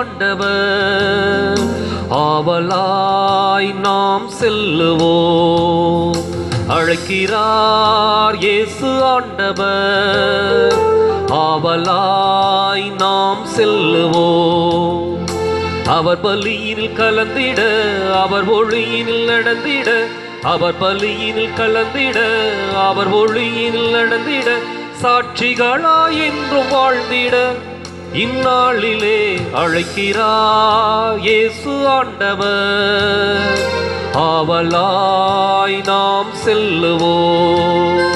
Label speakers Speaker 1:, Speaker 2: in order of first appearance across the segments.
Speaker 1: ஆண்டவர் ஆவலாய் நாம் செல்லுவோம். அழைக்கிறார் இயேசு ஆண்டவர். ஆவலாய் நாம் செல்லுவோம். அவர் பலியினில் கலந்திட அவர் ஒளியினில் நடந்திட அவர் பலியினில் கலந்திட அவர் ஒளியினில் நடந்திட சாட்சிகளாய் என்றும் வாழ்ந்திட. இந்நாளிலே அழைக்கிறார் இயேசு ஆண்டவர். ஆவலாய் நாம் செல்லுவோம்.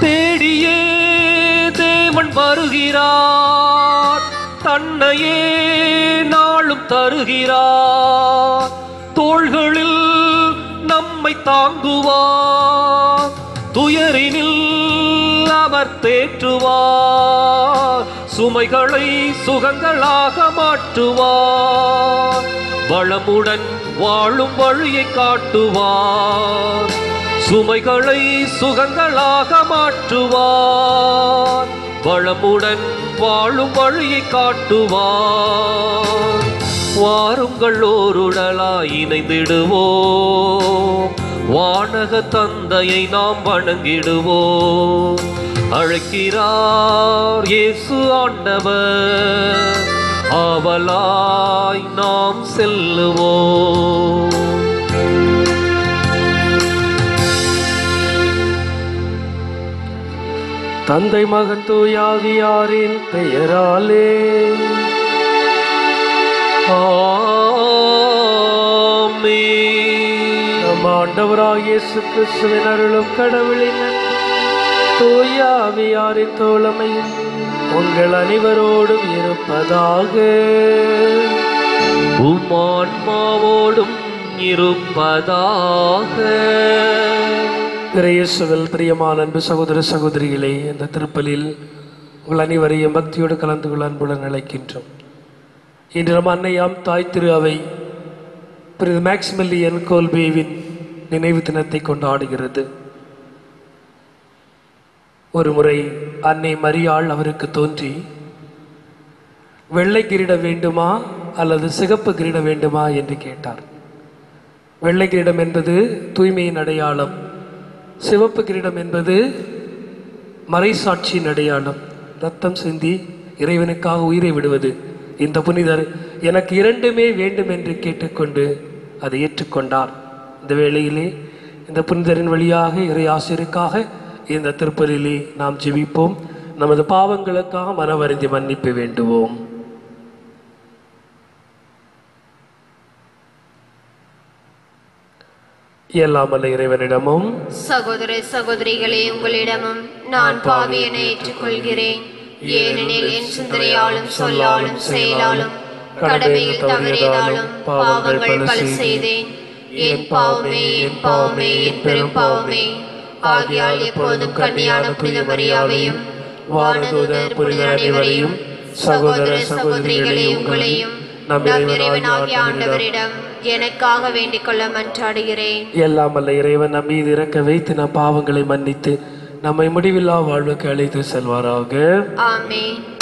Speaker 1: தேடியே தேவன் வருகிறார். தன்னையே நாளும் தருகிறார். தாங்குவார். துயரினில் அவர் தேற்றுவார். சுமைகளை சுகங்களாக மாற்றுவார். வளமுடன் வாழும் வழியை காட்டுவார். சுமைகளை சுகங்களாக மாற்றுவார். வளமுடன் வாழும் வழியை காட்டுவார். வாருங்கள் ஓருடலாய் இணைந்திடுவோம். வானக தந்தையை நாம் வணங்கிடுவோம். அழைக்கிறார் இயேசு ஆண்டவர். ஆவலாய் நாம் செல்லுவோம்.
Speaker 2: தந்தை மகன் தூயாவியாரின் பெயராலே. ஆ ஆண்டவராக இயேசு கிறிஸ்துவின் அருளும் கடவுளின் தூயாவியாரி தோழமையும் உங்கள் அனைவரோடும் இருப்பதாக.
Speaker 1: உமான்மாவோடும் இருப்பதாக.
Speaker 2: இறையேசுவில் பிரியமான அன்பு சகோதர சகோதரிகளே இந்த திருப்பலில் உங்கள் அனைவரையும் பக்தியோடு கலந்து கொள்ள அன்புடன் அழைக்கின்றோம். இன்று நம் அன்னையாம் தாய் திரு அவை பிரிது மேக்ஸ்மெல்லியன் கோல்பேவின் நினைவு தினத்தை கொண்டாடுகிறது. ஒரு முறை அன்னை மரியாள் அவருக்கு தோன்றி வெள்ளை கிரீட வேண்டுமா அல்லது சிகப்பு கிரீட வேண்டுமா? என்று கேட்டார். வெள்ளை கிரீடம் என்பது தூய்மையின் அடையாளம். சிவப்பு கிரீடம் என்பது மறைசாட்சியின் அடையாளம். ரத்தம் சிந்தி இறைவனுக்காக உயிரை விடுவது. இந்த புனிதர் எனக்கு இரண்டுமே வேண்டும் என்று கேட்டுக்கொண்டு அதை ஏற்றுக்கொண்டார். இந்த வேளையிலே இந்த புனிதரின் வழியாக இறை ஆசிரியருக்காக இந்த திருப்பலிலே நாம் ஜெபிப்போம். நமது பாவங்களுக்காக மனவருந்தி மன்னிப்பு வேண்டுவோம். இயலாமல்ல இறைவனிடமும்.
Speaker 3: சகோதர சகோதரிகளே உங்களிடமும் நான் பாவியனை ஏற்றுக்கொள்கிறேன். ஏனெனில் என் சிந்தனையாலும் சொல்லாலும் செயலாலும் கடமையில் தவறியதாலும் பாவங்கள் பல செய்தேன். என் பாவமே என் பாவமே என் பெரும் பாவமே. ஆகியால் எப்போதும் கன்னியான புனித மரியாவையும் வானதூதர் புனித அனைவரையும் சகோதர சகோதரிகளே உங்களையும் நம் இறைவனாகிய ஆண்டவரிடம் எனக்காக வேண்டிக் கொள்ள மன்றாடுகிறேன்.
Speaker 2: எல்லாம் அல்ல இறைவன் நம் மீது இறக்க வைத்து நம் பாவங்களை மன்னித்து நம்மை முடிவில்லா வாழ்வுக்கு அழைத்து செல்வாராக.
Speaker 3: ஆமென்.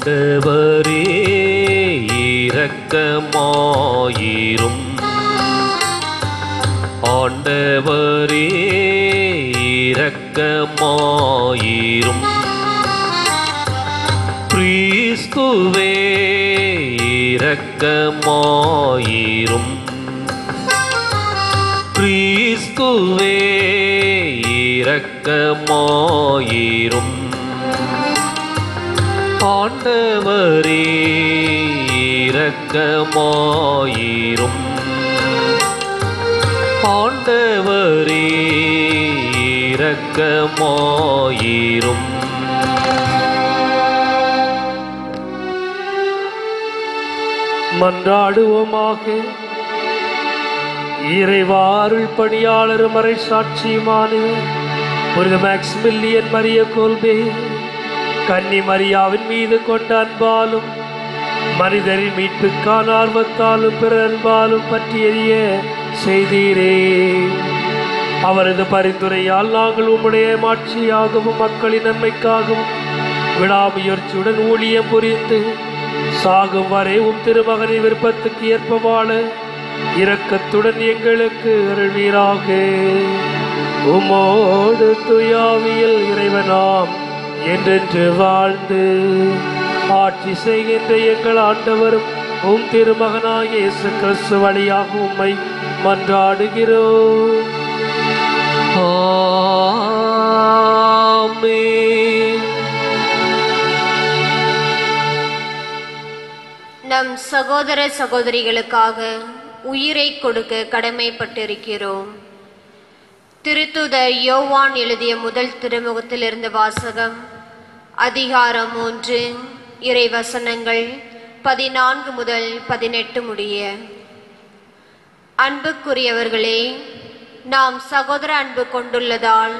Speaker 1: ஆண்டவரே இரக்கமாயிரும். ஆண்டவரே இரக்கமாயிரும். கிறிஸ்துவே இரக்கமாயிரும். ஆண்டவரே இரக்கமாயிரும். ஆண்டவரே இரக்கமாயிரும்.
Speaker 2: மன்றாடுவோமாக. இறைவாருள் பணியாளர் மறை சாட்சியுமான புனித மேக்ஸ்மில்லியன் மரிய கோல்பே கன்னி மரியாவின் மீது கொண்ட அன்பாலும் மனிதரின் மீட்புக்கான ஆர்வத்தாலும் பிற அன்பாலும் பற்றி செய்தீரே. அவரது பரிந்துரையால் நாங்கள் உம்முடைய மாட்சியாகவும் மக்களின் நன்மைக்காகவும் விடாமுயற்சியுடன் ஊழியம் புரிந்து சாகும் வரை உம் திருமகனின் விருப்பத்துக்கு ஏற்ப வாழ இரக்கத்துடன் எங்களுக்கு அருள்வீராக. உமோடு துயாவியல் இறைவனாம். என்றென்று வாழ்ந்து ஆட்சி செய்கின்ற எங்கள் ஆண்டவரும் உம் திருமகனாக இயேசு கிறிஸ்து வழியாக உம்மை மன்றாடுகிறோம்.
Speaker 3: நம் சகோதர சகோதரிகளுக்காக உயிரை கொடுக்க கடமைப்பட்டிருக்கிறோம். திருத்துதர் யோவான் எழுதிய முதல் திருமுகத்திலிருந்து வாசகம் அதிகாரம் ஒன்று. இறை வசனங்கள் பதினான்கு முதல் பதினெட்டு முடிய. அன்புக்குரியவர்களே நாம் சகோதர அன்பு கொண்டுள்ளதால்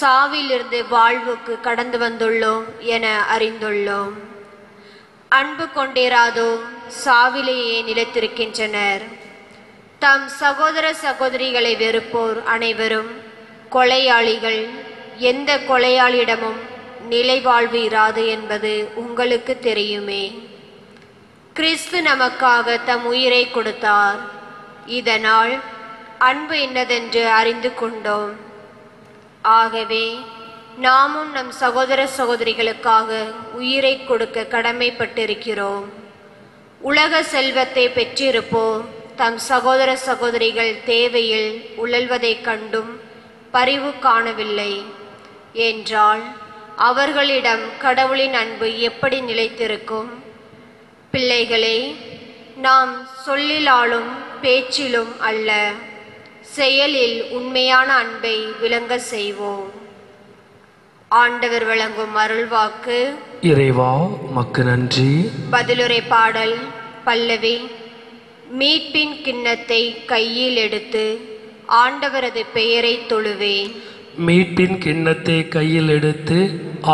Speaker 3: சாவிலிருந்து வாழ்வுக்கு கடந்து வந்துள்ளோம் என அறிந்துள்ளோம். அன்பு கொண்டேராதோ சாவிலேயே நிலைத்திருக்கின்றனர். தம் சகோதர சகோதரிகளை வெறுப்போர் அனைவரும் கொலையாளிகள் எந்த கொலையாளியிடமும் நிலை வாழ்வு இராது என்பது உங்களுக்கு தெரியுமே. கிறிஸ்து நமக்காக தம் உயிரை கொடுத்தார். இதனால் அன்பு என்னதென்று அறிந்து கொண்டோம். ஆகவே நாமும் நம் சகோதர சகோதரிகளுக்காக உயிரை கொடுக்க கடமைப்பட்டிருக்கிறோம். உலக செல்வத்தை பெற்றிருப்போம். தம் சகோதர சகோதரிகள் தேவையில் உழல்வதைக் கண்டும் பரிவு காணவில்லை. என்றால் அவர்களிடம் கடவுளின் அன்பு எப்படி நிலைத்திருக்கும்? பிள்ளைகளே நாம் சொல்லிலாலும் பேச்சிலும் அல்ல செயலில் உண்மையான அன்பை விளங்க செய்வோம். ஆண்டவர் வழங்கும் அருள்வாக்கு.
Speaker 2: இறைவா மக்கு நன்றி.
Speaker 3: பதிலுரை பாடல் பல்லவி மீட்பின் கிண்ணத்தை கையில் எடுத்து ஆண்டவரது பெயரை தொழுவேன்.
Speaker 2: மீட்பின் கிண்ணத்தை கையில் எடுத்து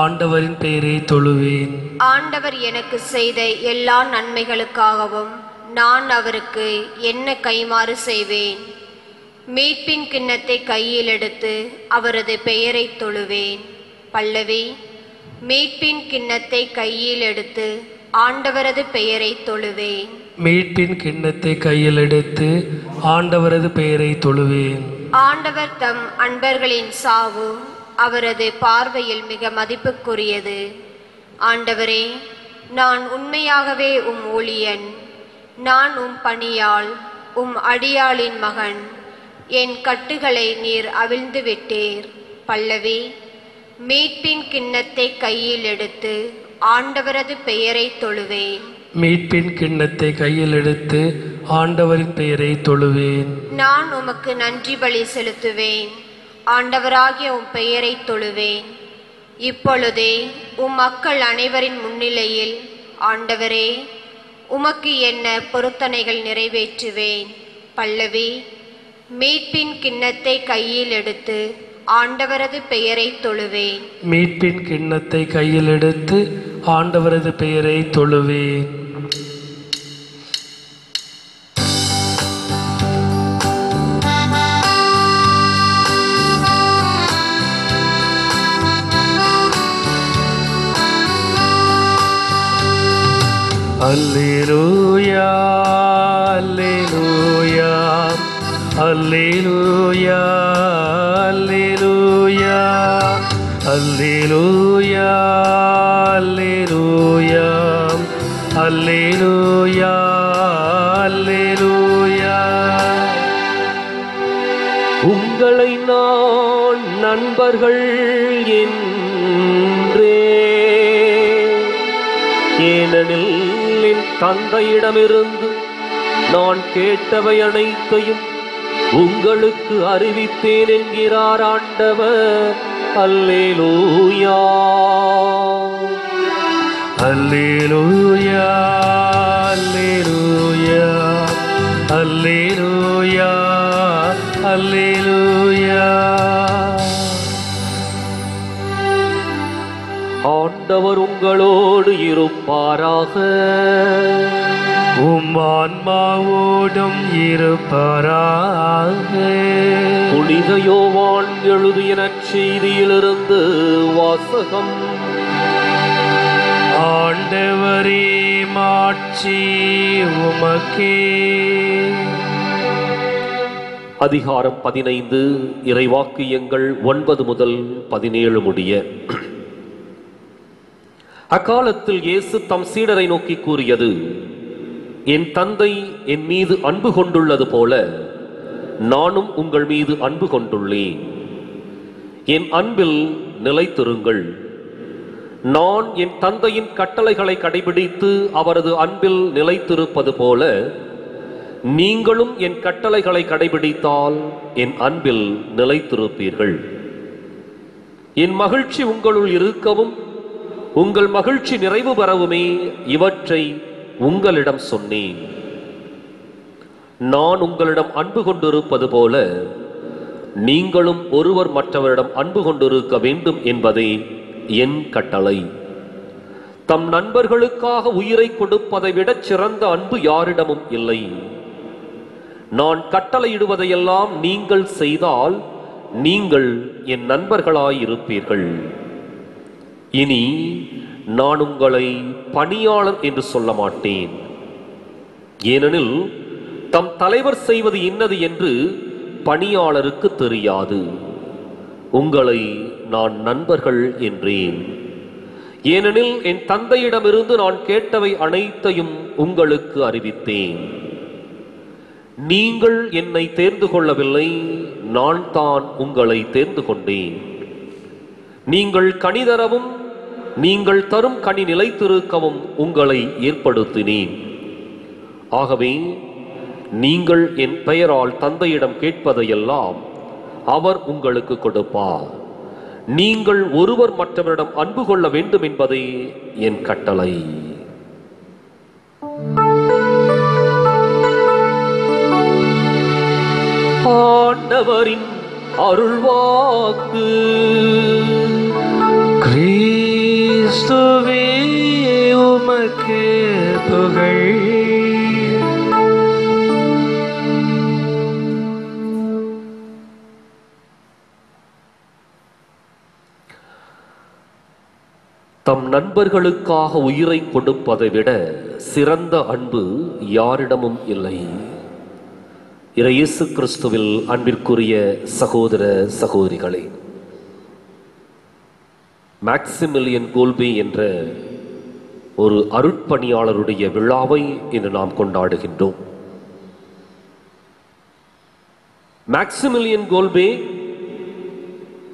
Speaker 2: ஆண்டவரின் பெயரை தொழுவேன்.
Speaker 3: ஆண்டவர் எனக்கு செய்த எல்லா நன்மைகளுக்காகவும் நான் அவருக்கு என்ன கைமாறு செய்வேன்? மீட்பின் கிண்ணத்தை கையில் எடுத்து அவரது பெயரை தொழுவேன். பல்லவி மீட்பின் கிண்ணத்தை கையில் எடுத்து ஆண்டவரது பெயரை தொழுவேன்.
Speaker 2: மீட்பின் கிண்ணத்தை கையில் எடுத்து ஆண்டவரது பெயரை தொழுவேன்.
Speaker 3: ஆண்டவர் தம் அன்பர்களின் சாவு அவரது பார்வையில் மிக மதிப்புக்குரியது. ஆண்டவரே நான் உண்மையாகவே உம் ஊழியன். நான் உம் பணியாள் உம் அடியாளின் மகன். என் கட்டுகளை நீர் அவிழ்ந்து விட்டீர். பல்லவி மீட்பின் கிண்ணத்தை கையில் எடுத்து ஆண்டவரது பெயரை தொழுவேன்.
Speaker 2: மீட்பின் கிண்ணத்தை கையில் எடுத்து ஆண்டவரின் பெயரை தொழுவேன்.
Speaker 3: நான் உமக்கு நன்றி பலி செலுத்துவேன். ஆண்டவராகிய உம் பெயரை தொழுவேன். இப்பொழுதே உம் மக்கள் அனைவரின் முன்னிலையில் ஆண்டவரே உமக்கு என்ன பொருத்தனைகள் நிறைவேற்றுவேன். பல்லவி மீட்பின் கிண்ணத்தை கையில் எடுத்து ஆண்டவரது பெயரை தொழுவேன்.
Speaker 2: மீட்பின் கிண்ணத்தை கையில் எடுத்து ஆண்டவரது பெயரை தொழுவேன். அல்லேலூயா அல்லேலூயா அல்லேலூயா அல்லேலூயா அல்லேலூயா அல்லேலூயா அல்லேலூயா அல்லேலூயா உங்களை நான் நண்பர்கள் என்றே. ஏனெனில் தந்தையிடமிருந்து நான் கேட்டவை அனைத்தையும் உங்களுக்கு அறிவித்தேன் என்கிறார் ஆண்டவர். அல்லேலூயா. அல்லேலூயா அல்லேலூயா அல்லேலூயா அல்லேலூயா
Speaker 1: ஆண்டவர் உங்களோடு இருப்பாராக.
Speaker 2: உம் ஆன்மாவோடும் இருப்பாராக.
Speaker 1: புனித யோவான் எழுதிய நற்செய்தியிலிருந்து வாசகம்.
Speaker 2: ஆண்டவரே மாட்சி உமக்கே.
Speaker 1: அதிகாரம் பதினைந்து இறைவாக்கியங்கள் ஒன்பது முதல் பதினேழு முடிய. அக்காலத்தில் இயேசு தம் சீடரை நோக்கி கூறியது என் தந்தை என் மீது அன்பு கொண்டுள்ளது போல நானும் உங்கள் மீது அன்பு கொண்டுள்ளேன். என் அன்பில் நிலைத்திருங்கள். நான் என் தந்தையின் கட்டளைகளை கடைபிடித்து அவரது அன்பில் நிலைத்திருப்பது போல நீங்களும் என் கட்டளைகளை கடைபிடித்தால் என் அன்பில் நிலைத்திருப்பீர்கள். என் மகிழ்ச்சி உங்களுள் இருக்கவும் உங்கள் மகிழ்ச்சி நிறைவு பெறவுமே இவற்றை உங்களிடம் சொன்னேன். நான் உங்களிடம் அன்பு கொண்டிருப்பது போல நீங்களும் ஒருவர் மற்றவரிடம் அன்பு கொண்டிருக்க வேண்டும் என்பதே என் கட்டளை. தம் நண்பர்களுக்காக உயிரை கொடுப்பதை விடச் சிறந்த அன்பு யாரிடமும் இல்லை. நான் கட்டளையிடுவதையெல்லாம் நீங்கள் செய்தால் நீங்கள் என் நண்பர்களாயிருப்பீர்கள். இனி நான் உங்களை பணியாளர் என்று சொல்ல மாட்டேன். ஏனெனில் தம் தலைவர் செய்வது இன்னது என்று பணியாளருக்கு தெரியாது. உங்களை நான் நண்பர்கள் என்றேன். ஏனெனில் என் தந்தையிடமிருந்து நான் கேட்டவை அனைத்தையும் உங்களுக்கு அறிவித்தேன். நீங்கள் என்னை தேர்ந்து கொள்ளவில்லை நான் தான் உங்களை தேர்ந்து கொண்டேன். நீங்கள் கனி தரவும் நீங்கள் தரும் கனி நிலைத்திருக்கவும் உங்களை ஏற்படுத்தினேன். ஆகவே நீங்கள் என் பெயரால் தந்தையிடம் கேட்பதையெல்லாம் அவர் உங்களுக்கு கொடுப்பார். நீங்கள் ஒருவர் மற்றவரிடம் அன்பு கொள்ள வேண்டும் என்பதே என் கட்டளை. ஆண்டவரின் அருள்வாக்கு.
Speaker 2: கிறிஸ்துவே உமக்கு புகழ்
Speaker 1: தம் நண்பர்களுக்காக உயிரை கொடுப்பதை விட சிறந்த அன்பு யாரிடமும் இல்லை. இறையேசு கிறிஸ்துவில் அன்பிற்குரிய சகோதர சகோதரிகளே மேக்சிமிலியன் கோல்பி என்ற ஒரு அருட்பணியாளருடைய விழாவை இன்று நாம் கொண்டாடுகின்றோம். மேக்சிமிலியன் கோல்பே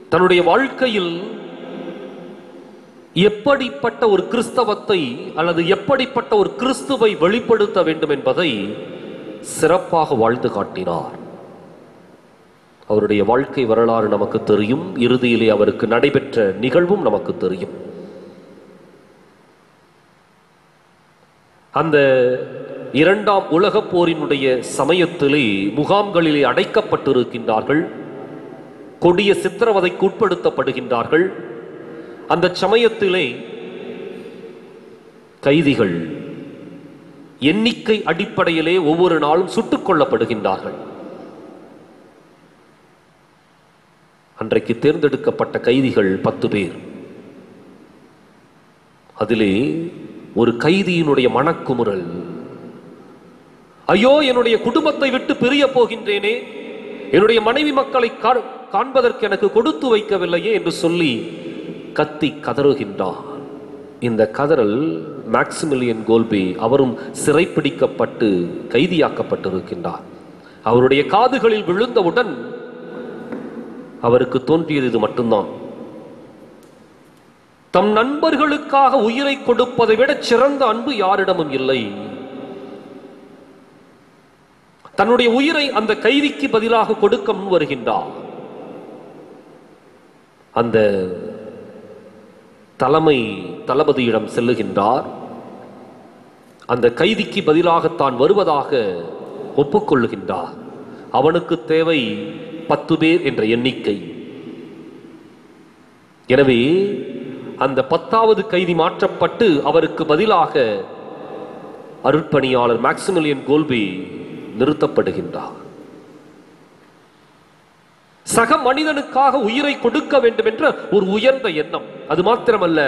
Speaker 1: தன்னுடைய வாழ்க்கையில் எப்படிப்பட்ட ஒரு கிறிஸ்தவத்தை அல்லது எப்படிப்பட்ட ஒரு கிறிஸ்துவை வெளிப்படுத்த வேண்டும் என்பதை சிறப்பாக வாழ்ந்து காட்டினார். அவருடைய வாழ்க்கை வரலாறு நமக்கு தெரியும். இறுதியிலே அவருக்கு நடைபெற்ற நிகழ்வும் நமக்கு தெரியும். அந்த இரண்டாம் உலகப் போரினுடைய சமயத்திலே முகாம்களிலே அடைக்கப்பட்டிருக்கின்றார்கள். கொடிய சித்திரவதைக்கு உட்படுத்தப்படுகின்றார்கள். அந்த சமயத்திலே கைதிகள் எண்ணிக்கை அடிப்படையிலே ஒவ்வொரு நாளும் சுட்டுக் கொல்லப்படுகின்றார்கள். அன்றைக்கு தேர்ந்தெடுக்கப்பட்ட கைதிகள் பத்து பேர். அதிலே ஒரு கைதியினுடைய மனக்குமுறல். ஐயோ என்னுடைய குடும்பத்தை விட்டு பிரிய போகின்றேனே. என்னுடைய மனைவி மக்களை காண்பதற்கு எனக்கு கொடுத்து வைக்கவில்லையே என்று சொல்லி கத்தி கதறுகின்றான். இந்த கதறல் மேக்சிமிலியன் கோல்பி அவரும் சிறைப்பிடிக்கப்பட்டு கைதியாக்கப்பட்டிருக்கின்றார். அவருடைய காதுகளில் விழுந்தவுடன் அவருக்கு தோன்றியது இது மட்டும்தான். தம் நண்பர்களுக்காக உயிரை கொடுப்பதை விட சிறந்த அன்பு யாரிடமும் இல்லை. தன்னுடைய உயிரை அந்த கைதிக்கு பதிலாக கொடுக்க முன் வருகின்றார் அந்த தலைமை தளபதியிடம் செல்லுகின்றார். அந்த கைதிக்கு பதிலாக தான் வருவதாக ஒப்புக்கொள்ளுகின்றார். அவனுக்கு தேவை பத்து பேர் என்ற எண்ணிக்கை. எனவே அந்த பத்தாவது கைதி மாற்றப்பட்டு அவருக்கு பதிலாக அருட்பணியாளர் மேக்சிமிலியன் கோல்பி நிறுத்தப்படுகின்றார். சக மனிதனுக்காக உயிரை கொடுக்க வேண்டும் என்ற ஒரு உயர்ந்த எண்ணம். அது மாத்திரமல்ல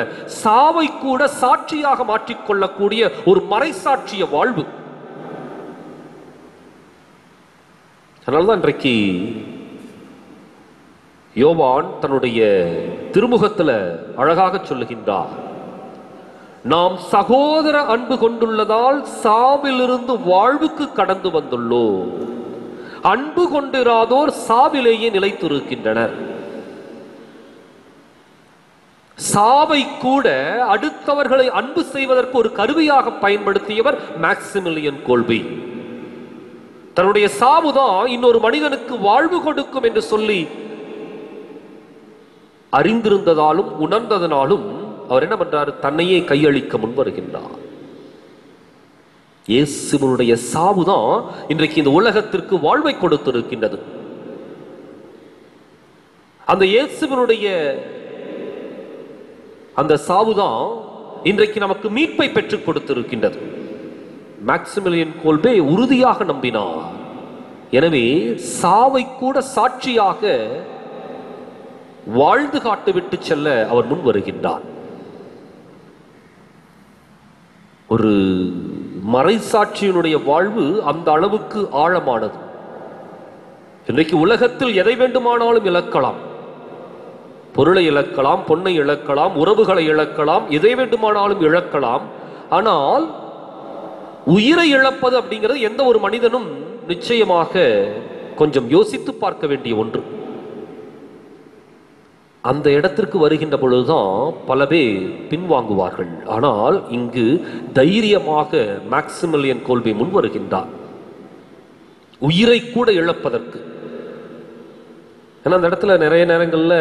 Speaker 1: சாவை கூட சாட்சியாக மாற்றிக்கொள்ளக்கூடிய ஒரு மறைசாட்சிய வாழ்வு. அதனால்தான் இன்றைக்கு யோவான் தன்னுடைய திருமுகத்துல அழகாக சொல்லுகின்றார் நாம் சகோதர அன்பு கொண்டுள்ளதால் சாவிலிருந்து வாழ்வுக்கு கடந்து வந்துள்ளோம். அன்பு கொண்டிராதோர் சாவிலேயே நிலைத்திருக்கின்றனர். சாவை கூட அடுத்தவர்களை அன்பு செய்வதற்கு ஒரு கருவியாக பயன்படுத்தியவர் மேக்சிமிலியன் கோல்பி. தன்னுடைய சாவுதான் இன்னொரு மனிதனுக்கு வாழ்வு கொடுக்கும் என்று சொல்லி அறிந்திருந்ததாலும் உணர்ந்ததனாலும் அவர் என்ன பண்றாரு? தன்னையே கையளிக்க முன் வருகின்றார் இயேசுவனுடைய சாவுதான் இன்றைக்கு இந்த உலகத்திற்கு வாழ்வை கொடுத்திருக்கின்றது. அந்த இயேசுவனுடைய அந்த சாவுதான் இன்றைக்கு நமக்கு மீட்பை பெற்றுக் கொடுத்திருக்கின்றது. மேக்சிமிலியன் கோல்பே உறுதியாக நம்பினார். எனவே சாவை கூட சாட்சியாக வாழ்ந்து காட்டுவிட்டு செல்ல அவர் முன் வருகின்றார். ஒரு மறைசாட்சியினுடைய வாழ்வு அந்த அளவுக்கு ஆழமானது. இன்றைக்கு உலகத்தில் எதை வேண்டுமானாலும் இழக்கலாம். பொருளை இழக்கலாம் பொன்னை இழக்கலாம் உறவுகளை இழக்கலாம் எதை வேண்டுமானாலும் இழக்கலாம். ஆனால் உயிரை இழப்பது அப்படிங்கிறது எந்த ஒரு மனிதனும் நிச்சயமாக கொஞ்சம் யோசித்து பார்க்க வேண்டிய ஒன்று. அந்த இடத்திற்கு வருகின்ற பொழுதுதான் பல பேர் பின்வாங்குவார்கள். ஆனால் இங்கு தைரியமாக மேக்சிமலியன் கோல்பி முன் வருகின்றார். உயிரை கூட இழப்பதற்கு. ஏன்னா அந்த இடத்துல நிறைய நேரங்களில்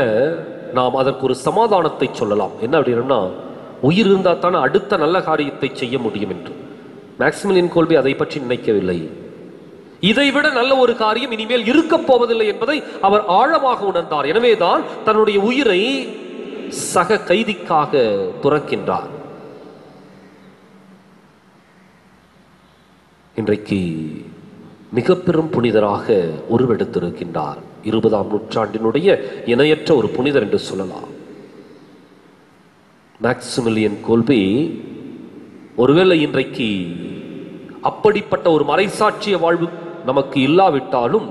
Speaker 1: நாம் அதற்கு ஒரு சமாதானத்தை சொல்லலாம். என்ன அப்படின்னா உயிர் இருந்தால் தானே அடுத்த நல்ல காரியத்தை செய்ய முடியும் என்று. மேக்சிமலியன் கோல்பி அதை பற்றி நினைக்கவில்லை. இதைவிட நல்ல ஒரு காரியம் இனிமேல் இருக்க போவதில்லை என்பதை அவர் ஆழமாக உணர்ந்தார். எனவேதான் தன்னுடைய உயிரை சக கைதிக்காக துறக்கின்றார். இன்றைக்கு மிக பெரும் புனிதராக உருவெடுத்திருக்கின்றார். இருபதாம் நூற்றாண்டினுடைய இணையற்ற ஒரு புனிதர் என்று சொல்லலாம். மேக்சிமிலியன் கோல்பி ஒருவேளை இன்றைக்கு அப்படிப்பட்ட ஒரு மறைசாட்சிய வாழ்வு நமக்கு இல்லாவிட்டாலும்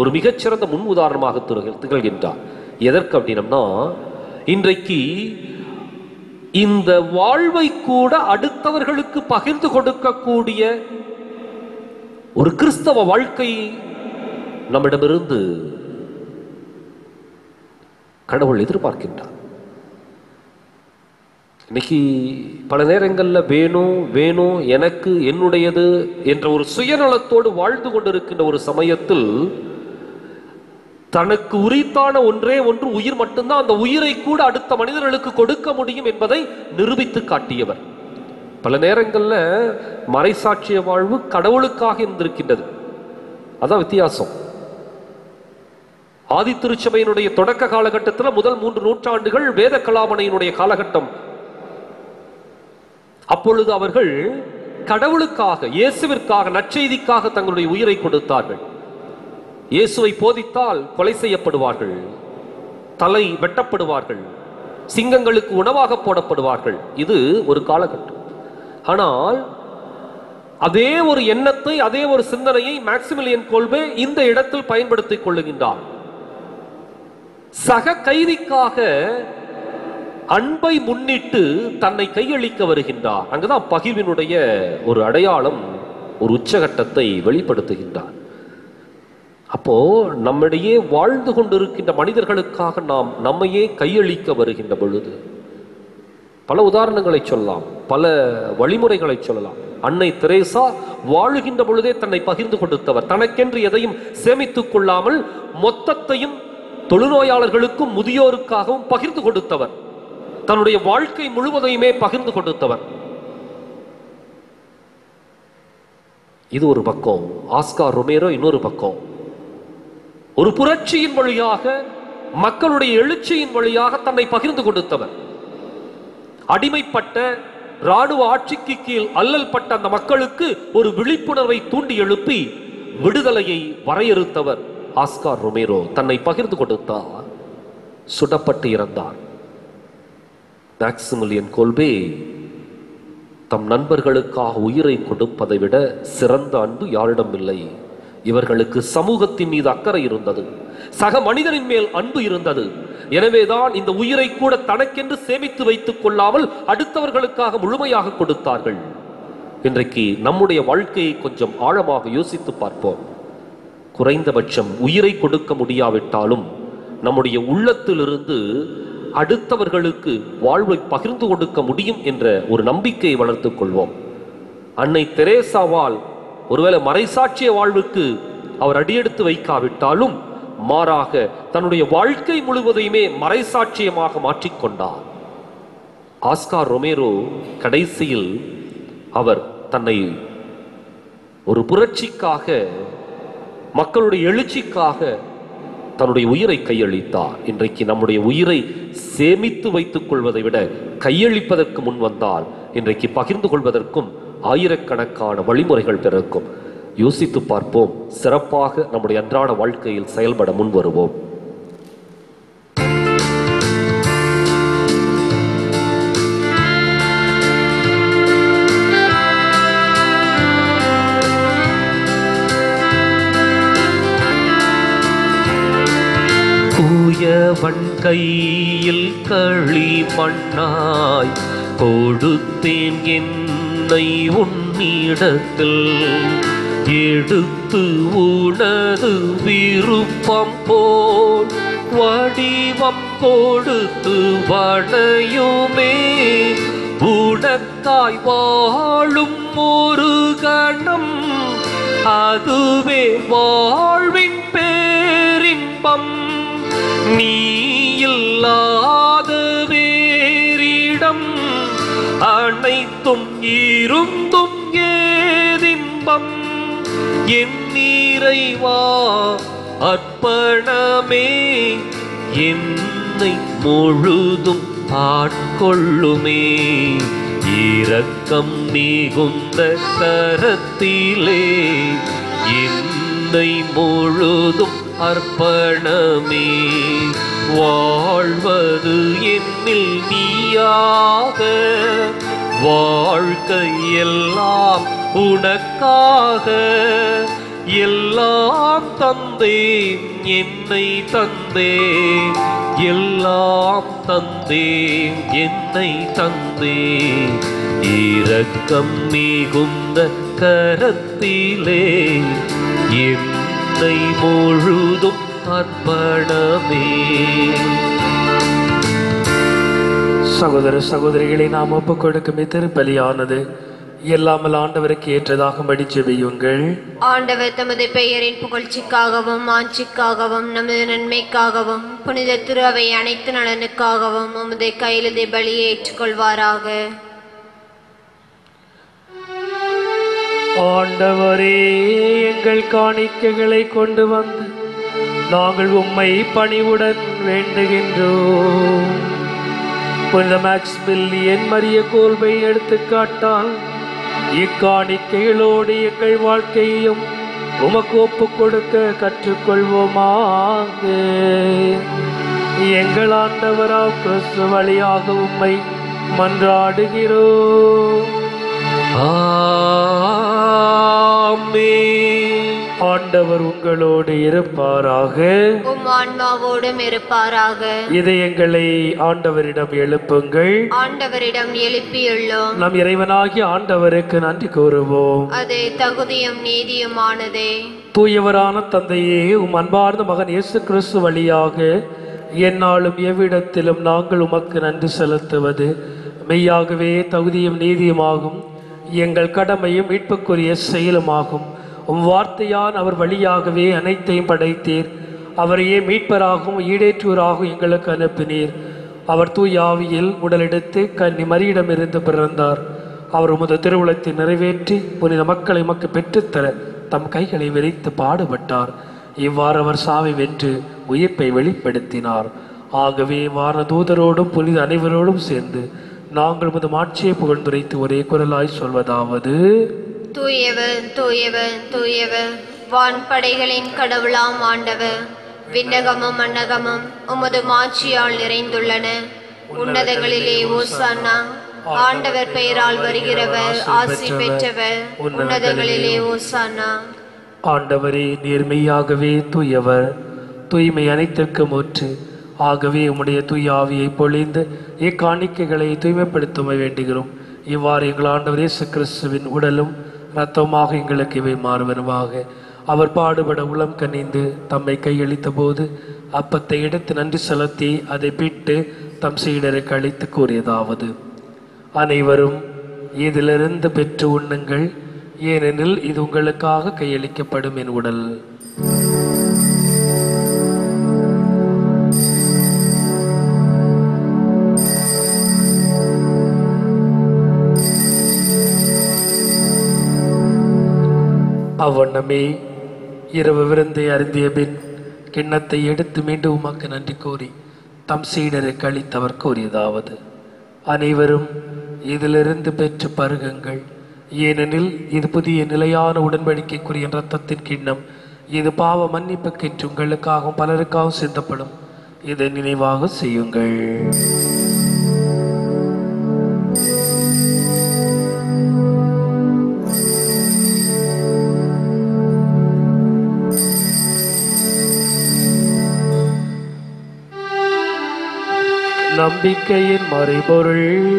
Speaker 1: ஒரு மிகச்சிறந்த முன் உதாரணமாக திகழ்கின்றார். எதற்கு அப்படின்னம்னா இன்றைக்கு இந்த வாழ்வை கூட அடுத்தவர்களுக்கு பகிர்ந்து கொடுக்கக்கூடிய ஒரு கிறிஸ்தவ வாழ்க்கை நம்மிடமிருந்து கடவுள் எதிர்பார்க்கின்றார். இன்னைக்கு பல நேரங்களில் வேணும் வேணும் எனக்கு என்னுடையது என்ற ஒரு சுயநலத்தோடு வாழ்ந்து கொண்டிருக்கின்ற ஒரு சமயத்தில் தனக்கு உரித்தான ஒன்றே ஒன்று உயிர் மட்டும்தான் அந்த உயிரை கூட அடுத்த மனிதர்களுக்கு கொடுக்க முடியும் என்பதை நிரூபித்து காட்டியவர். பல நேரங்களில் மறைசாட்சிய வாழ்வு கடவுளுக்காக இருந்திருக்கின்றது. அதான் வித்தியாசம். ஆதி திருச்சபையினுடைய தொடக்க காலகட்டத்தில் முதல் மூன்று நூற்றாண்டுகள் வேத கலாமணையினுடைய காலகட்டம். அப்பொழுது அவர்கள் கடவுளுக்காக இயேசுவிற்காக நற்செய்திக்காக தங்களுடைய உயிரை கொடுத்தார்கள். இயேசுவை போதித்தால் கொலை செய்யப்படுவார்கள் தலை வெட்டப்படுவார்கள் சிங்கங்களுக்கு உணவாக போடப்படுவார்கள். இது ஒரு காலகட்டம். ஆனால் அதே ஒரு எண்ணத்தை அதே ஒரு சிந்தனையை மேக்சிமிலியன் கோல்பே இந்த இடத்தில் பயன்படுத்திக் கொள்ளுகின்றார். சக கைதிக்காக அன்பை முன்னிட்டு தன்னை கையளிக்க வருகின்றார். அங்குதான் பகிர்வினுடைய ஒரு அடையாளம் ஒரு உச்சகட்டத்தை வெளிப்படுத்துகின்றார். அப்போ நம்மிடையே வாழ்ந்து கொண்டிருக்கின்ற மனிதர்களுக்காக நாம் நம்மையே கையளிக்க வருகின்ற பொழுது பல உதாரணங்களை சொல்லலாம் பல வழிமுறைகளை சொல்லலாம். அன்னை திரேசா வாழுகின்ற பொழுதே தன்னை பகிர்ந்து கொடுத்தவர். தனக்கென்று எதையும் சேமித்துக் கொள்ளாமல் மொத்தத்தையும் தொழுநோயாளர்களுக்கும் முதியோருக்காகவும் பகிர்ந்து கொடுத்தவர். தன்னுடைய வாழ்க்கை முழுவதையுமே பகிர்ந்து கொடுத்தவர் இது ஒரு பக்கம். ஆஸ்கார் ரொமேரோ இன்னொரு பக்கம். ஒரு புரட்சியின் வழியாக மக்களுடைய எழுச்சியின் வழியாக தன்னை பகிர்ந்து கொடுத்தவர் அடிமைப்பட்ட ராணுவ ஆட்சிக்கு கீழ் அல்லல் பட்ட அந்த மக்களுக்கு ஒரு விழிப்புணர்வை தூண்டி எழுப்பி விடுதலையை வரையறுத்தவர் ஆஸ்கார் ரொமேரோ. தன்னை பகிர்ந்து கொடுத்தார் சுடப்பட்டு இறந்தார். மேக்சிமிலியன் கோல்பே தம் நண்பர்களுக்காக உயிரை கொடுப்பதை விட சிறந்த அன்பு யாரிடம் இல்லை? இவர்களுக்கு சமூகத்தின் மீது அக்கறை இருந்தது. சக மனிதனின் மேல் அன்பு இருந்தது. எனவேதான் இந்த உயிரை கூட தனக்கென்று சேமித்து வைத்துக் கொள்ளாமல் அடுத்தவர்களுக்காக முழுமையாக கொடுத்தார்கள். இன்றைக்கு நம்முடைய வாழ்க்கையை கொஞ்சம் ஆழமாக யோசித்து பார்ப்போம். குறைந்தபட்சம் உயிரை கொடுக்க முடியாவிட்டாலும் நம்முடைய உள்ளத்திலிருந்து அடுத்தவர்களுக்கு வாழ்வை பகிர்ந்து கொடுக்க முடியும் என்ற ஒரு நம்பிக்கையை வளர்த்துக் கொள்வோம். அன்னை தெரேசாவால் ஒருவேளை மறைசாட்சிய வாழ்வுக்கு அவர் அடியெடுத்து வைக்காவிட்டாலும் மாறாக தன்னுடைய வாழ்க்கை முழுவதையுமே மறைசாட்சியமாக மாற்றிக்கொண்டார் ஆஸ்கார் ரொமேரோ கடைசியில் அவர் தன்னை ஒரு புரட்சிக்காக மக்களுடைய எழுச்சிக்காக தன்னுடைய உயிரை கையளித்தார். இன்றைக்கு நம்முடைய உயிரை சேமித்து வைத்துக் கொள்வதை விட கையளிப்பதற்கு முன் வந்தால் இன்றைக்கு பகிர்ந்து கொள்வதற்கும் ஆயிரக்கணக்கான வழிமுறைகள் பிறக்கும். யோசித்து பார்ப்போம். சிறப்பாக நம்முடைய அன்றாட வாழ்க்கையில் செயல்பட முன் வருவோம் கையில் களி பண்ணாய். கொடுத்தேன் என்னை உன்னிடத்தில். எடுத்து உனது விருப்பம் போல் வடிவம் கொடுத்து வளையுமே. உனக்காய் வாழும் ஒரு கணம் அதுவே வாழ்வின் பேரின்பம். நீ இல்லாத வேறிடம் அனைத்தும் இருந்தும் ஏதின்பம். என் நீரைவா அர்ப்பணமே என்னை முழுதும் ஆட்கொள்ளுமே. இரக்கம் மிகுந்த கரத்திலே என்னை முழுதும் அர்ப்பணமே. வாழ்வது என்னில் நீயாக. வாழ்க்கையெல்லாம் உனக்காக. எல்லாம் தந்தேன் என்னை தந்தேன். எல்லாம் தந்தேன் என்னை தந்தேன். இரக்கம் மிகுந்த கரத்திலே என் என்னை முழுதும் அர்ப்பணமே.
Speaker 2: சகோதர சகோதரிகளை நாம் ஒப்புக் கொடுக்கும் திருப்பலியானது. எல்லாமல் ஆண்டவருக்கு ஏற்றதாக ஜெபியுங்கள்
Speaker 3: ஆண்டவர் தமது பெயரின் புகழ்ச்சிக்காகவும் ஆட்சிக்காகவும் நமது நன்மைக்காகவும் புனித திரு அவை அனைத்து நலனுக்காகவும் உமது கையிலதை பலியை ஏற்றுக்கொள்வாராக.
Speaker 2: ஆண்டவரே எங்கள் காணிக்கைகளை கொண்டு வந்து நாங்கள் உம்மை பணிவுடன் வேண்டுகின்றோம். புனித மேக்ஸ் பில்லியன் மரிய கோல்பை எடுத்துக்காட்டால் இக்காணிக்கைகளோடு எங்கள் வாழ்க்கையையும் உமக்கு ஒப்புக் கொடுக்க கற்றுக்கொள்வோமாக. எங்கள் ஆண்டவராக கிறிஸ்து வழியாக உம்மை மன்றாடுகிறோம். ஆண்டவர் உங்களோடு இருப்பாராக.
Speaker 3: உம் ஆன்மாவோடும் இருப்பாராக.
Speaker 2: இதயங்களை ஆண்டவரிடம் எழுப்புங்கள்.
Speaker 3: ஆண்டவரிடம் எழுப்பியுள்ளோம்.
Speaker 2: நம் இறைவனாகிய ஆண்டவருக்கு நன்றி கூறுவோம்.
Speaker 3: அது தகுதியும் நீதியுமானதே.
Speaker 2: தூயவரான தந்தையே உம் அன்பார்ந்த மகன் இயேசு கிறிஸ்து வழியாக எந்நாளும் எவ்விடத்திலும் நாங்கள் உமக்கு நன்றி செலுத்துவது. மெய்யாகவே தகுதியும் நீதியுமாகும். எங்கள் கடமையும் மீட்புக்குரிய செயலுமாகும். உம் வார்த்தையான் அவர் வழியாகவே அனைத்தையும் படைத்தீர். அவரையே மீட்பராகவும் ஈடேற்றுவராகவும் எங்களுக்கு அனுப்பினீர். அவர் தூயாவியில் உடலெடுத்து கன்னி மரியிடமிருந்து பிறந்தார். அவர் உமது திருவுளத்தை நிறைவேற்றி புனித மக்களை மக்கு பெற்றுத்தர தம் கைகளை விரித்து பாடுபட்டார். இவ்வாறு அவர் சாவை வென்று உயிர்ப்பை வெளிப்படுத்தினார். ஆகவே வானதூதரோடும் புனித அனைவரோடும் சேர்ந்து நாங்கள் உமது மாட்சியை புகழ்ந்துரைத்து ஒரே குரலாய் சொல்வதாவது.
Speaker 3: தூயவர் தூயவர் தூயவர் வான்படைகளின் கடவுளாம் ஆண்டவர். விண்ணகமும் மன்னகமும் உமது மாட்சியால் நிறைந்துள்ளன. உன்னதங்களிலே ஓசானா ஆண்டவர் பெயரால் வருகிறவர் ஆசி பெற்றவர். உன்னதங்களிலே ஓசானா
Speaker 2: ஆண்டவரே நேர்மையாகவே தூயவர். தூய்மை அனைத்திற்கும் ஊற்று ஆகவே உம்முடைய தூய் ஆவியை பொழிந்து இக்காணிக்கைகளை தூய்மைப்படுத்த வேண்டுகிறோம். இவ்வாறு எங்கள் ஆண்டவர் இயேசு கிறிஸ்துவின் உடலும் இரத்தமாக எங்களுக்கு இவை மாறுவனவாக அவர் பாடுபட உளம் கனிந்து தம்மை கையளித்த போது அப்பத்தை எடுத்து நன்றி செலுத்தி அதை பிட்டு தம் சீடருக்கு அளித்து கூறியதாவது. அனைவரும் இதிலிருந்து பெற்று உண்ணுங்கள். ஏனெனில் இது உங்களுக்காக கையளிக்கப்படும் என் உடல். அவ்வண்ணமே. இரவு விருந்தை அருந்திய பின் கிண்ணத்தை எடுத்து மீண்டும் உமக்கு நன்றி கூறி தம் சீடருக்கு அளித்தவர் கூறியதாவது. அனைவரும் இதிலிருந்து பெற்று பருகுங்கள். ஏனெனில் இது புதிய நிலையான உடன்படிக்கைக்குரிய இரத்தத்தின் கிண்ணம். இது பாவ மன்னிப்புக்கென்று உங்களுக்காகவும் பலருக்காகவும் சிந்தப்படும். இதை நினைவாக செய்யுங்கள். நம்பிக்கையின் மறைபொருள்.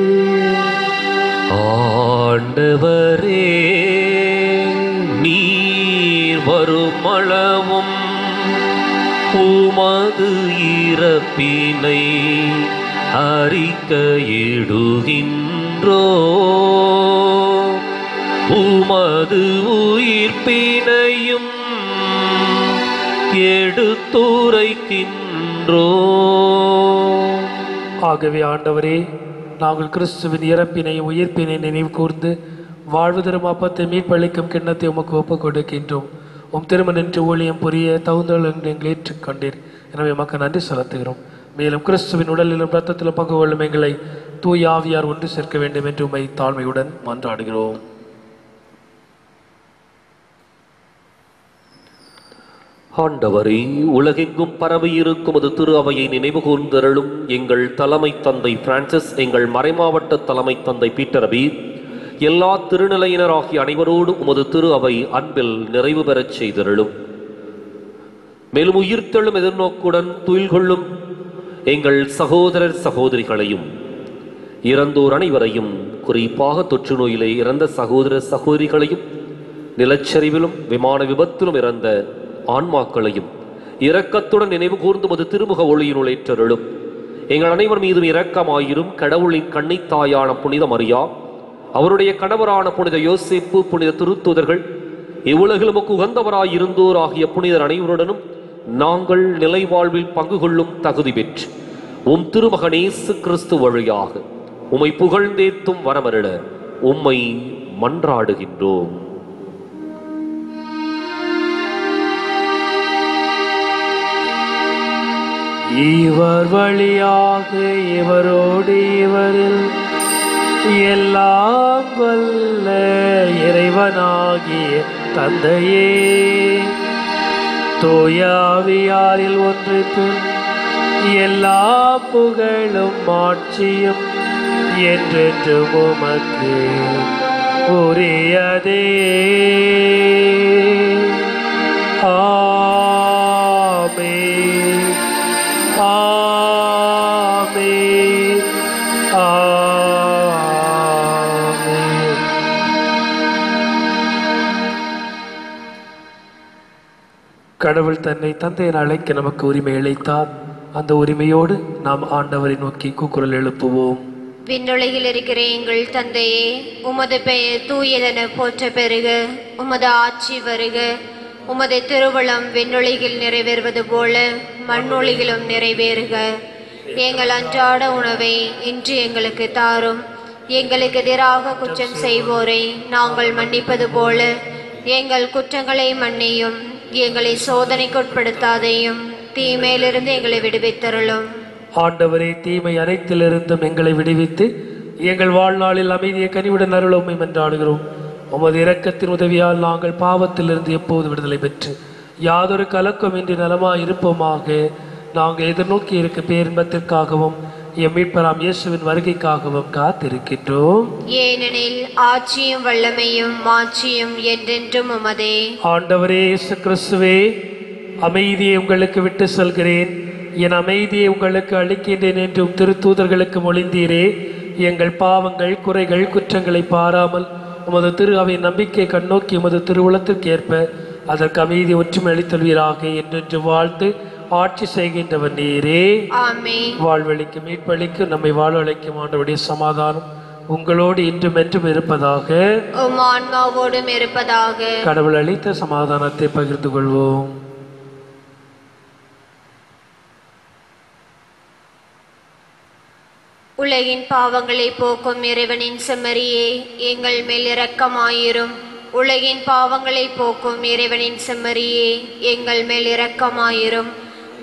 Speaker 1: ஆண்டவரே நீர் வருமளவும் உமது இறப்பினை அறிக்கையிடுகின்றோ. உமது உயிர்ப்பினையும் எடுத்துரைக்கின்றோ.
Speaker 2: ஆகவே ஆண்டவரே நாங்கள் கிறிஸ்துவின் இறப்பினை உயிர்ப்பினை நினைவு கூர்ந்து வாழ்வு தரும் அப்பத்தை மீட்பளிக்கும் கிண்ணத்தை உமக்கு ஒப்புக் கொடுக்கின்றோம் உம் திருமணின்று ஊழியம் புரிய தகுந்தல் என்று எங்களை ஏற்றுக்கொண்டீர். எனவே மக்கள் நன்றி செலுத்துகிறோம். மேலும் கிறிஸ்துவின் உடலிலும் ரத்தத்திலும் பங்கு கொள்ளும் எங்களை தூய் ஆவியார் ஒன்று சேர்க்க வேண்டும் என்று உமை தாழ்மையுடன் மன்றாடுகிறோம்.
Speaker 1: ஆண்டவரே உலகெங்கும் பரவியிருக்கும் அது திரு அவையை நினைவு கூர்ந்தருளும் எங்கள் தலைமை தந்தை பிரான்சிஸ் எங்கள் மறைமாவட்ட தலைமை தந்தை பீட்டர் எல்லா திருநிலையினராகிய அனைவரோடும் உமது திரு அவை அன்பில் நிறைவு பெறச் செய்தருளும். மேலும் உயிர்த்தெழும் எதிர்நோக்குடன் துயில் கொள்ளும் எங்கள் சகோதரர் சகோதரிகளையும் இறந்தோர் அனைவரையும் குறிப்பாக தொற்று நோயிலே இறந்த சகோதர சகோதரிகளையும் நிலச்சரிவிலும் விமான விபத்திலும் இறந்த ஆன்மாக்களையும் இரக்கத்துடன் நினைவு கூர்ந்து மது திருமுக ஒளியினுளேற்றருளும் எங்கள் அனைவர் மீதும் இரக்கமாயிரும் கடவுளின் கன்னித்தாயான புனித மரியா அவருடைய கணவரான புனித யோசிப்பு புனித திருத்துதர்கள் இவ்வுலகில் உகந்தவராயிருந்தோர் உகந்தவராய் இருந்தோர் ஆகிய புனிதர் அனைவருடனும் நாங்கள் நிலை வாழ்வில் பங்கு கொள்ளும் தகுதி பெற்று உம் திருமகனேசு கிறிஸ்து வழியாக உம்மை புகழ்ந்தேத்தும் வரமருள உம்மை மன்றாடுகின்றோம்.
Speaker 2: இவர் வழியாக இவரோடு இவரில் எல்லாம் வல்ல இறைவனாகிய தந்தையே. தோயாவியாரில் ஒன்றித்து எல்லா புகழும் மாட்சியும் என்றென்றும் உமக்கு உரியதே. ஆமே கடவுள் தன்னை தந்தையின் அழைக்க நமக்கு உரிமை அளித்தார். அந்த உரிமையோடு நாம் ஆண்டவரை நோக்கி கூக்குரல் எழுப்புவோம்.
Speaker 3: விண்ணுலகில் இருக்கிற எங்கள் தந்தையே உமது பெயர் தூயதென போற்ற பெருக உமது ஆட்சி வருக. உமது திருவளம் விண்ணுலகில் நிறைவேறுவது போல மண்ணுலகிலும் நிறைவேறுக. எங்கள் அன்றாட உணவை இன்று எங்களுக்கு தாரும். எங்களுக்கு எதிராக குற்றம் செய்வோரை நாங்கள் மன்னிப்பது போல எங்கள் குற்றங்களை மன்னியும். எங்களை சோதனைக்குட்படுத்தாதையும் தீமையிலிருந்து எங்களை விடுவித்தருளும்.
Speaker 2: ஆண்டவரே தீமை அனைத்திலிருந்தும் எங்களை விடுவித்து எங்கள் வாழ்நாளில் அமைதியை கனிவுடன் அருளோமை என்றாடுகிறோம் உமது இரக்கத்தின் உதவியால் நாங்கள் பாவத்திலிருந்து எப்போது விடுதலை பெற்று யாதொரு கலக்கமின்றி நலமாக இருப்போமாக நாங்கள் எதிர்நோக்கி இருக்க பேரின்பத்திற்காகவும் எம் மீட்பராம் இயேசுவின் வருகைக்காகவும் காத்திருக்கின்றோம்.
Speaker 3: ஏனெனில் ஆட்சியும் வல்லமையும் மாட்சியும் என்றென்றும் உமதே
Speaker 2: ஆண்டவரே இயேசு கிறிஸ்துவே அமைதியை உங்களுக்கு விட்டு செல்கிறேன். என் அமைதியை உங்களுக்கு அளிக்கின்றேன் என்றும் திருத்தூதர்களுக்கு மொழிந்தீரே எங்கள் பாவங்கள் குறைகள் குற்றங்களை பாராமல் உமது திரு அவை நம்பிக்கை கண்ணோக்கி உமது திருவுளத்திற்கு ஏற்ப அதற்கு அமைதி ஒற்றுமை அளித்தல்வீராக என்றென்று வாழ்ந்து ஆட்சி செய்கின்றவர் நீரே. வாழ்வழிக்கு மீட்பளிக்கு நம்மை வாழ்வழைக்கும் ஆண்டவருடைய சமாதானம் உங்களோடு இன்றும் என்றும் இருப்பதாக.
Speaker 3: ஆன்மாவோடும் இருப்பதாக.
Speaker 2: கடவுள் அளித்த சமாதானத்தை பகிர்ந்து கொள்வோம்.
Speaker 3: உலகின் பாவங்களை போக்கும் இறைவனின் செம்மறியே எங்கள் மேல் இரக்கமாயிரும். உலகின் பாவங்களை போக்கும் இறைவனின் செம்மறியே எங்கள் மேல் இரக்கமாயிரும்.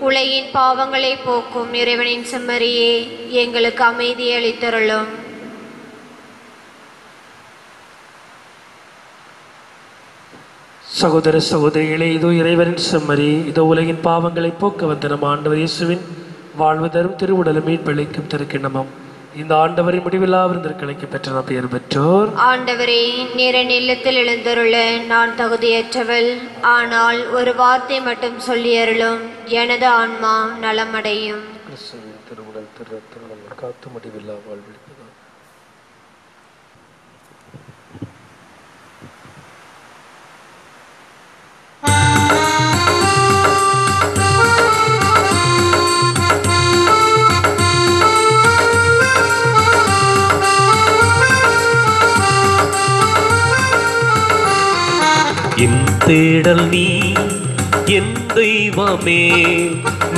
Speaker 3: உலகின் பாவங்களை போக்கும் இறைவனின் செம்மறியே எங்களுக்கு அமைதி அளித்தருளும்.
Speaker 2: சகோதர சகோதரிகளே இதோ இறைவனின் செம்மறி இதோ உலகின் பாவங்களை போக்க வந்த நம் ஆண்டவர் இயேசுவின் வாழ்வு தரும் திருவுடலும் மீட்பளிக்கும் திருக்கிண்ணமும். இந்த ஆண்டவரின் முடிவில்லா விருந்திற்கலைக்கு பெற்ற நாம் பெயர் பெற்றோர்.
Speaker 3: ஆண்டவரே நிற நிலத்தில் எழுந்தருள நான் தகுதியற்றவள். ஆனால் ஒரு வார்த்தை மட்டும் சொல்லி அருளும். எனது ஆன்மா நலமடையும்.
Speaker 2: கிறிஸ்துவின் திருவுடல் திரு காத்து முடிவில்லா வாழ்வழிப்பதாக
Speaker 1: தேடல் நீ என் தெய்வமே.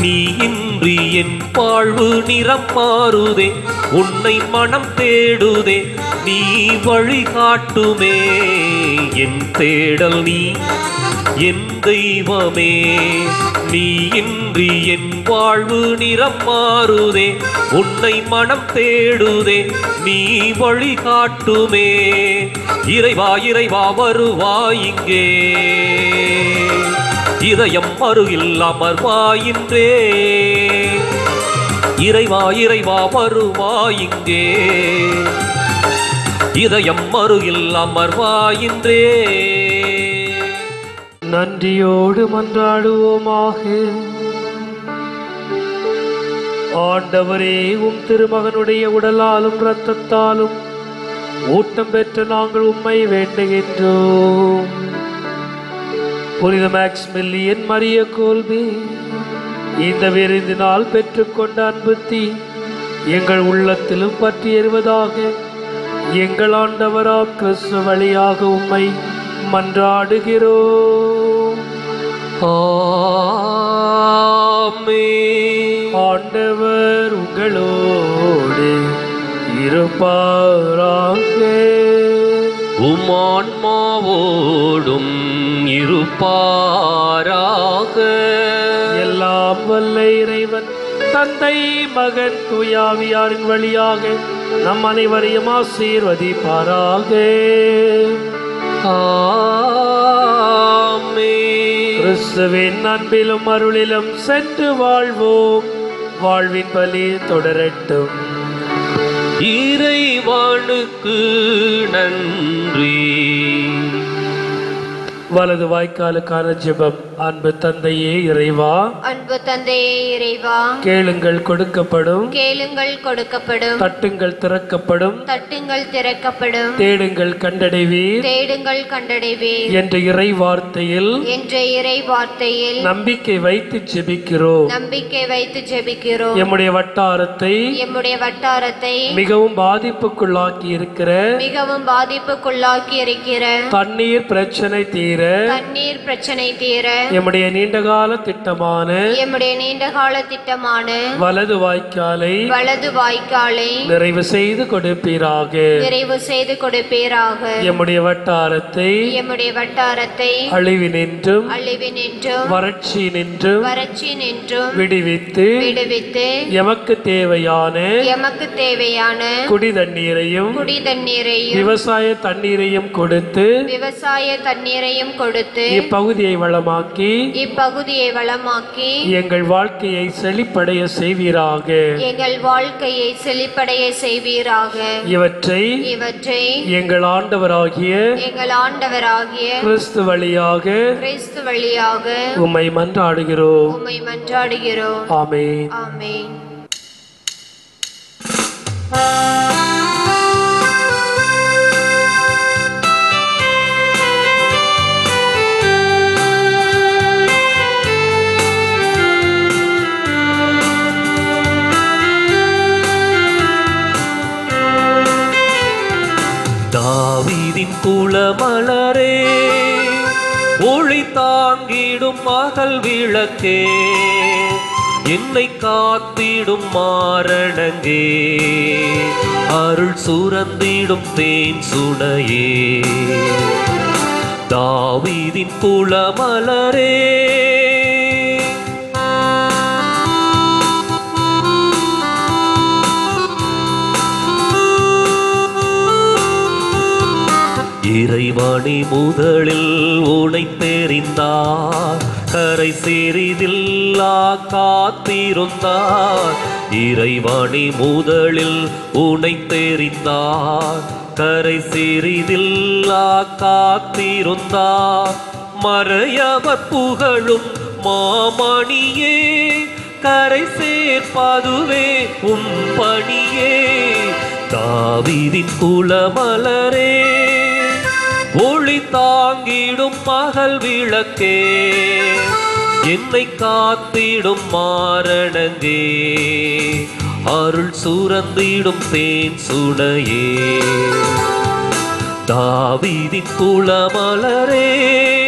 Speaker 1: நீ இன்றி என் வாழ்வு நிறம் மாறுதே உன்னை மனம் தேடுதே நீ வழிகாட்டுமே என் தேடல் நீ என் தெய்வமே. நீ இன்றி என் வாழ்வு நிறம் மாறுதே உன்னை மனம் தேடுதே நீ வழிகாட்டுமே இறைவா இறைவா வருவாய் இங்கே. இதயம் அருகில் அமர்வாயின்றே இறைவா இறைவா வருவாய் இங்கே. இதயம் அருகில் அமர்வாயின்றே
Speaker 2: நன்றியோடு மன்றாடுவோமாக. ஆண்டவரே உம் திருமகனுடைய உடலாலும் இரத்தத்தாலும் ஊட்டம் பெற்ற நாங்கள் உம்மை வேண்டுகின்றோம். புனித மேக்ஸ் மில்லியன் மரிய கோல்பி இந்த விருந்தினால் பெற்றுக்கொண்ட அன்புத்தி எங்கள் உள்ளத்திலும் பற்றி எறுவதாக எங்கள் ஆண்டவரா கிறிஸ்து வழியாக உம்மை மன்றாடுகிறோம். ஆண்டவர் உங்களோடு இருப்பாராக.
Speaker 1: உம் ஆன்மாவோடும் இருப்பாராக.
Speaker 2: எல்லாம் வல்ல இறைவன் தந்தை மகன் தூயாவியாரின் வழியாக நம் அனைவரையும் ஆசீர்வதிப்பாராக. கிறிஸ்துவின் அன்பிலும் அருளிலும் சென்று வாழ்வோம். வாழ்வின் பலி தொடரட்டும்.
Speaker 1: இறைவானுக்கு நன்றி.
Speaker 2: வலது வாய்க்காலுக்கான ஜெபம். அன்பு தந்தையே இறைவா
Speaker 3: அன்பு தந்தையே இறைவா
Speaker 2: கேளுங்கள் கொடுக்கப்படும்
Speaker 3: கேளுங்கள் கொடுக்கப்படும்
Speaker 2: தட்டுங்கள் திறக்கப்படும்
Speaker 3: தட்டுங்கள் திறக்கப்படும்
Speaker 2: தேடுங்கள் கண்டடைவீர்
Speaker 3: தேடுங்கள் கண்டடைவீர்.
Speaker 2: என்ற இறை வார்த்தையில்
Speaker 3: என்ற இறை வார்த்தையில்
Speaker 2: நம்பிக்கை வைத்து ஜெபிக்கிறோம்.
Speaker 3: நம்பிக்கை வைத்து ஜெபிக்கிறோம்.
Speaker 2: எம்முடைய வட்டாரத்தை
Speaker 3: எம்முடைய வட்டாரத்தை
Speaker 2: மிகவும் பாதிப்புக்குள்ளாக்கி இருக்கிற
Speaker 3: மிகவும் பாதிப்புக்குள்ளாக்கி இருக்கிற
Speaker 2: தண்ணீர் பிரச்சனை தீர
Speaker 3: தண்ணீர் பிரச்சனை தீர
Speaker 2: எம்முடைய நீண்டகால திட்டமான
Speaker 3: எம்முடைய நீண்டகால திட்டமான
Speaker 2: வலது வாய்க்காலை
Speaker 3: வலது வாய்க்காலை
Speaker 2: நிறைவு செய்து கொடுப்பீராக.
Speaker 3: நிறைவு செய்து கொடுப்பீராக.
Speaker 2: எம்முடைய வட்டாரத்தை
Speaker 3: எம்முடைய வட்டாரத்தை
Speaker 2: அழிவினின்றும்
Speaker 3: அழிவினின்றும்
Speaker 2: வறட்சி நின்றும்
Speaker 3: வறட்சி நின்றும்
Speaker 2: விடுவித்து
Speaker 3: விடுவித்து
Speaker 2: எமக்கு தேவையான
Speaker 3: எமக்கு தேவையான
Speaker 2: குடி தண்ணீரையும்
Speaker 3: குடி தண்ணீரையும்
Speaker 2: விவசாய தண்ணீரையும் கொடுத்து
Speaker 3: விவசாய தண்ணீரையும் கொடுத்து
Speaker 2: இப்பகுதியை வளமாக்கி
Speaker 3: இப்பகுதியை வளமாக்கி
Speaker 2: எங்கள் வாழ்க்கையை செழிப்படைய செய்வீராக.
Speaker 3: எங்கள் வாழ்க்கையை செழிப்படைய செய்வீராக.
Speaker 2: இவற்றை
Speaker 3: இவற்றை
Speaker 2: எங்கள் ஆண்டவராகிய
Speaker 3: எங்கள் ஆண்டவராகிய
Speaker 2: கிறிஸ்து வழியாக
Speaker 3: கிறிஸ்து வழியாக
Speaker 2: உம்மை மன்றாடுகிறோம்.
Speaker 3: உம்மை மன்றாடுகிறோம்.
Speaker 2: ஆமென்.
Speaker 3: ஆமென்.
Speaker 1: தாவீதின் குளமலரே ஒளி தாங்கிடும் மகள் விளக்கே என்னை காத்திடும் மாரணங்கே அருள் சுரந்திடும் தேன் சுனையே. தாவீதின் குளமலரே இறைவாணி முதலில் உனை தெரிந்தார். கரை சிறிதில்லா காத்திருந்தார் இறைவாணி முதலில் உனை தெரிந்தார். கரை சிறிதில்லா காத்திருந்தார் மறையவர் புகழும் மாமணியே கரை சேர்ப்பதுவே உம் பணியே. தாவீதின் குலமலரே ஒளி தாங்கிடும் பகல் விளக்கே. என்னை காத்திடும் மாரணங்கே. அருள் சுரந்திடும் தேன் சுனையே. தாவீதின் குளமலரே.